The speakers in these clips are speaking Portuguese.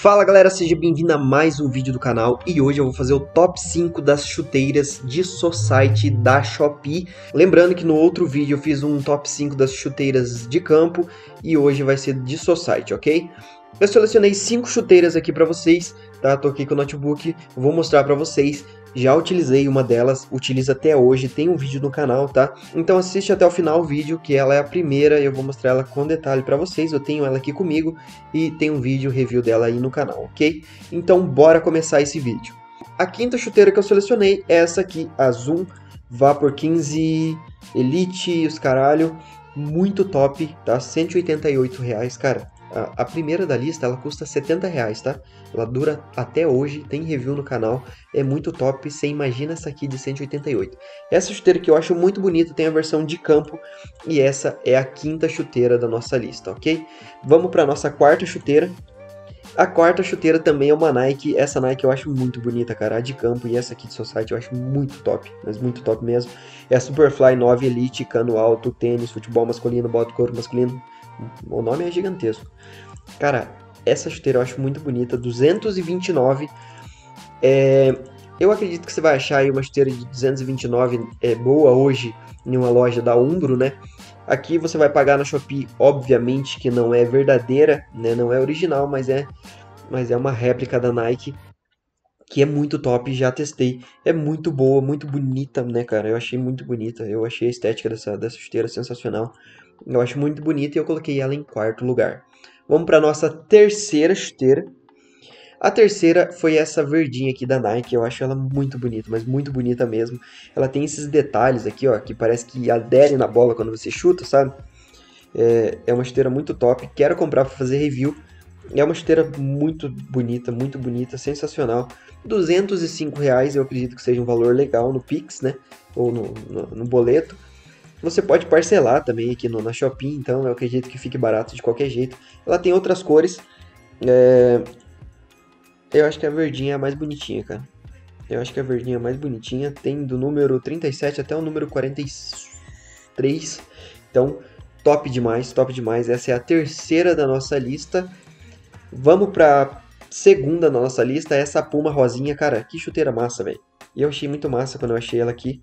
Fala galera, seja bem-vindo a mais um vídeo do canal e hoje eu vou fazer o top 5 das chuteiras de Society da Shopee. Lembrando que no outro vídeo eu fiz um top 5 das chuteiras de campo e hoje vai ser de Society, ok? Eu selecionei 5 chuteiras aqui para vocês, tá? Tô aqui com o notebook, vou mostrar para vocês já utilizei uma delas, utilizo até hoje, tem um vídeo no canal, tá? Então assiste até o final o vídeo, que ela é a primeira, eu vou mostrar ela com detalhe para vocês, eu tenho ela aqui comigo e tem um vídeo review dela aí no canal, ok? Então bora começar esse vídeo. A quinta chuteira que eu selecionei é essa aqui, a Zoom Vapor 15 Elite, os caralho, muito top, tá? 188 reais, cara. A, primeira da lista, ela custa 70 reais, tá? Ela dura até hoje, tem review no canal, é muito top, você imagina essa aqui de 188. Essa chuteira que eu acho muito bonita, tem a versão de campo, e essa é a quinta chuteira da nossa lista, ok? Vamos para nossa quarta chuteira. A quarta chuteira também é uma Nike, essa Nike eu acho muito bonita, cara, a de campo, e essa aqui de Society eu acho muito top, mas muito top mesmo. É a Superfly 9 Elite, cano alto, tênis, futebol masculino, bota couro masculino, o nome é gigantesco. Cara, essa chuteira eu acho muito bonita, 229. É, eu acredito que você vai achar aí uma chuteira de 229 é, boa hoje em uma loja da Umbro, né? Aqui você vai pagar na Shopee, obviamente que não é verdadeira, né? Não é original, mas é, mas é uma réplica da Nike que é muito top, já testei. É muito boa, muito bonita, né, cara? Eu achei muito bonita. Eu achei a estética dessa, dessa chuteira sensacional. Eu acho muito bonita e eu coloquei ela em quarto lugar. Vamos para nossa terceira chuteira. A terceira foi essa verdinha aqui da Nike, eu acho ela muito bonita, mas muito bonita mesmo. Ela tem esses detalhes aqui, ó, que parece que adere na bola quando você chuta, sabe? É, é uma chuteira muito top, quero comprar para fazer review. É uma chuteira muito bonita, muito bonita, sensacional. 205 reais, eu acredito que seja um valor legal no Pix, né? Ou no, no, no boleto. Você pode parcelar também aqui no, na Shopee, então eu acredito que fique barato de qualquer jeito. Ela tem outras cores. É... Eu acho que a verdinha é a mais bonitinha, cara. Eu acho que a verdinha é a mais bonitinha. Tem do número 37 até o número 43. Então, top demais, top demais. Essa é a terceira da nossa lista. Vamos pra segunda da nossa lista. Essa Puma rosinha, cara. Que chuteira massa, velho. E eu achei muito massa quando eu achei ela aqui.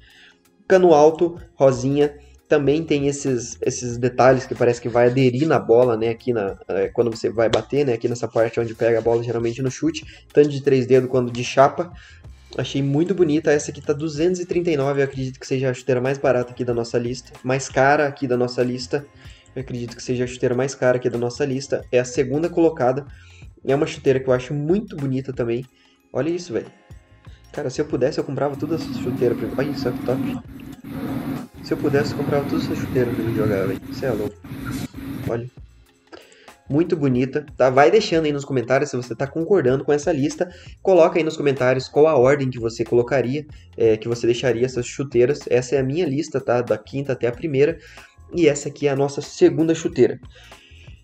Cano alto, rosinha também tem esses, esses detalhes que parece que vai aderir na bola, né? Aqui na, é, quando você vai bater, né? Aqui nessa parte onde pega a bola, geralmente no chute, tanto de três dedos quanto de chapa. Achei muito bonita. Essa aqui tá 239, eu acredito que seja a chuteira mais barata aqui da nossa lista. Mais cara aqui da nossa lista. Eu acredito que seja a chuteira mais cara aqui da nossa lista. É a segunda colocada. É uma chuteira que eu acho muito bonita também. Olha isso, velho. Cara, se eu pudesse, eu comprava todas as chuteiras. Olha isso, que top. Se eu pudesse, eu comprava todas essas chuteiras pra ele jogar, velho. Você é louco. Olha. Muito bonita, tá? Vai deixando aí nos comentários se você tá concordando com essa lista. Coloca aí nos comentários qual a ordem que você colocaria, é, que você deixaria essas chuteiras. Essa é a minha lista, tá? Da quinta até a primeira. E essa aqui é a nossa segunda chuteira.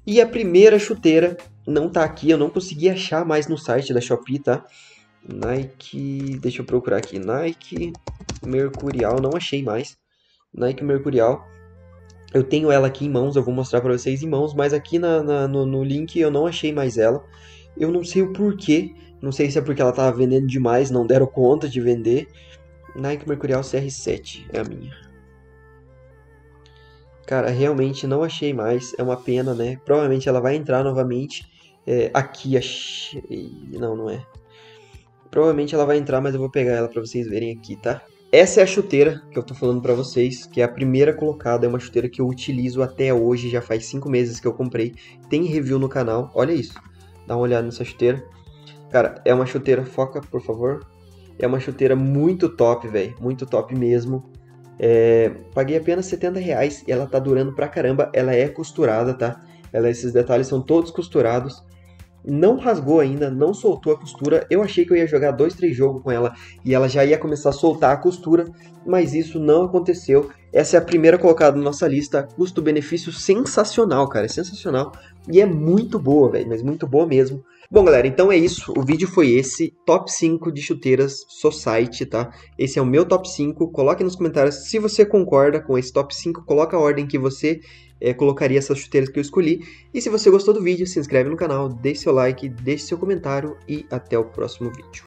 E a primeira chuteira não tá aqui, eu não consegui achar mais no site da Shopee, tá? Nike, deixa eu procurar aqui, Nike Mercurial, não achei mais. Nike Mercurial. Eu tenho ela aqui em mãos, eu vou mostrar para vocês em mãos, mas aqui na, na, no, no, link eu não achei mais ela. Eu não sei o porquê, não sei se é porque ela tava vendendo demais, não deram conta de vender. Nike Mercurial CR7 é a minha. Cara, realmente não achei mais, é uma pena, né? Provavelmente ela vai entrar novamente. É, aqui, achei... não, não é. Provavelmente ela vai entrar, mas eu vou pegar ela para vocês verem aqui, tá? Essa é a chuteira que eu tô falando para vocês, que é a primeira colocada, é uma chuteira que eu utilizo até hoje, já faz 5 meses que eu comprei. Tem review no canal, olha isso. Dá uma olhada nessa chuteira. Cara, é uma chuteira, foca por favor. É uma chuteira muito top, velho, muito top mesmo. É, paguei apenas 70 reais e ela tá durando pra caramba. Ela é costurada, tá? Ela, esses detalhes são todos costurados não rasgou ainda, não soltou a costura. Eu achei que eu ia jogar dois, três jogos com ela e ela já ia começar a soltar a costura, mas isso não aconteceu. Essa é a primeira colocada na nossa lista. Custo-benefício sensacional, cara. É sensacional. E é muito boa, velho. Mas muito boa mesmo. Bom, galera, então é isso. O vídeo foi esse. Top 5 de chuteiras Society, tá? Esse é o meu top 5. Coloque nos comentários se você concorda com esse top 5. Coloca a ordem que você é, colocaria essas chuteiras que eu escolhi. E se você gostou do vídeo, se inscreve no canal, deixe seu like, deixe seu comentário e até o próximo vídeo.